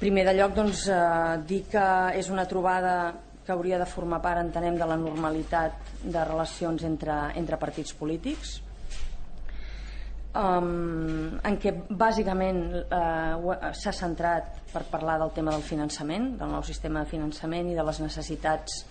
primer de lloc doncs, eh, dir que és una trobada que hauria de formar part, entenem, de la normalitat de relacions entre, entre partits polítics um, en què bàsicament uh, s'ha centrat per parlar del tema del finançament, del nou sistema de finançament i de les necessitats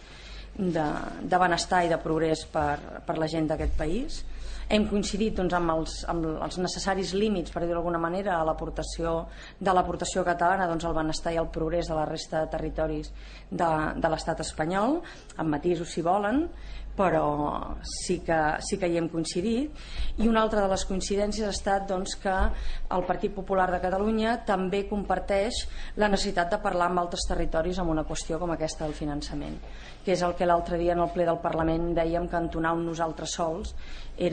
de, de benestar i de progrés per, per la gent d'aquest país. Hem coincidit doncs, amb, els, amb els necessaris límits, per dir-ho d'alguna manera, a l'aportació de l'aportació catalana doncs, al benestar i al progrés de la resta de territoris de, de l'estat espanyol, amb matisos si volen, però sí que, sí que hi hem coincidit. I una altra de les coincidències ha estat doncs, que el Partit Popular de Catalunya també comparteix la necessitat de parlar amb altres territoris amb una qüestió com aquesta del finançament que és el que l'altre dia en el ple del Parlament dèiem que entonar un nosaltres sols era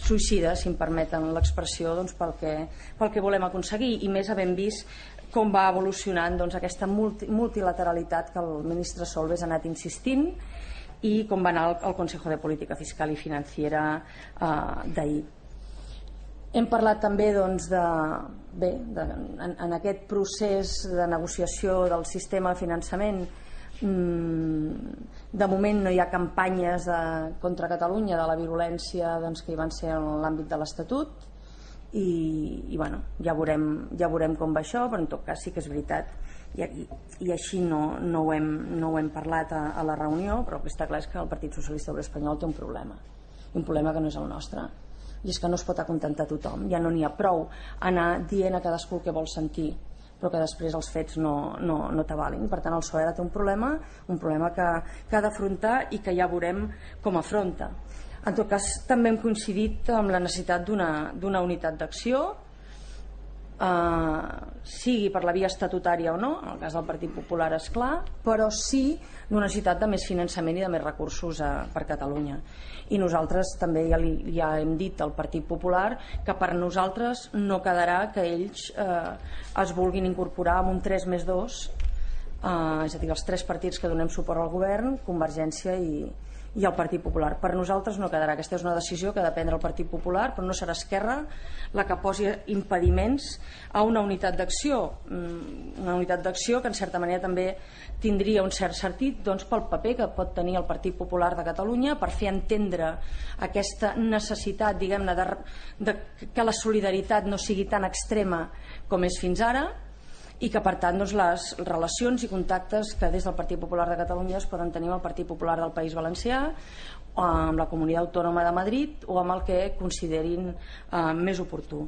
suïcida, si em permeten l'expressió, doncs, pel, que, pel que volem aconseguir i més havent vist com va evolucionant doncs, aquesta multi, multilateralitat que el ministre Solves ha anat insistint i com va anar el, el Consejo de Política Fiscal i Financiera eh, d'ahir. Hem parlat també doncs, de, bé, de, en, en aquest procés de negociació del sistema de finançament de moment no hi ha campanyes de, contra Catalunya de la virulència doncs, que hi van ser en l'àmbit de l'Estatut. I, i bueno, ja, veurem, ja veurem com va això però en tot cas sí que és veritat. I, i, i així no, no, ho hem, no ho hem parlat a, a la reunió però el que està clar és que el Partit Socialista Obrer Espanyol té un problema un problema que no és el nostre. I és que no es pot acontentar tothom. Ja no n'hi ha prou anar dient a cadascú que vol sentir però que després els fets no, no, no t'avalin. Per tant, el PSOE ara té un problema, un problema que, que ha d'afrontar i que ja veurem com afronta. En tot cas, també hem coincidit amb la necessitat d'una unitat d'acció, eh, sigui per la via estatutària o no, en el cas del Partit Popular és clar, però sí d'una necessitat de més finançament i de més recursos a, per Catalunya. I nosaltres també ja, li, ja hem dit al Partit Popular que per nosaltres no quedarà que ells eh, es vulguin incorporar amb un 3 més 2, eh, és a dir, els tres partits que donem suport al govern, Convergència i, i el Partit Popular. Per nosaltres no quedarà. Aquesta és una decisió que ha de prendre el Partit Popular, però no serà Esquerra la que posi impediments a una unitat d'acció. Mm, una unitat d'acció que en certa manera també tindria un cert sentit doncs, pel paper que pot tenir el Partit Popular de Catalunya per fer entendre aquesta necessitat diguem-ne de, de que la solidaritat no sigui tan extrema com és fins ara i que per tant doncs, les relacions i contactes que des del Partit Popular de Catalunya es poden tenir amb el Partit Popular del País Valencià amb la Comunitat Autònoma de Madrid o amb el que considerin eh, més oportú.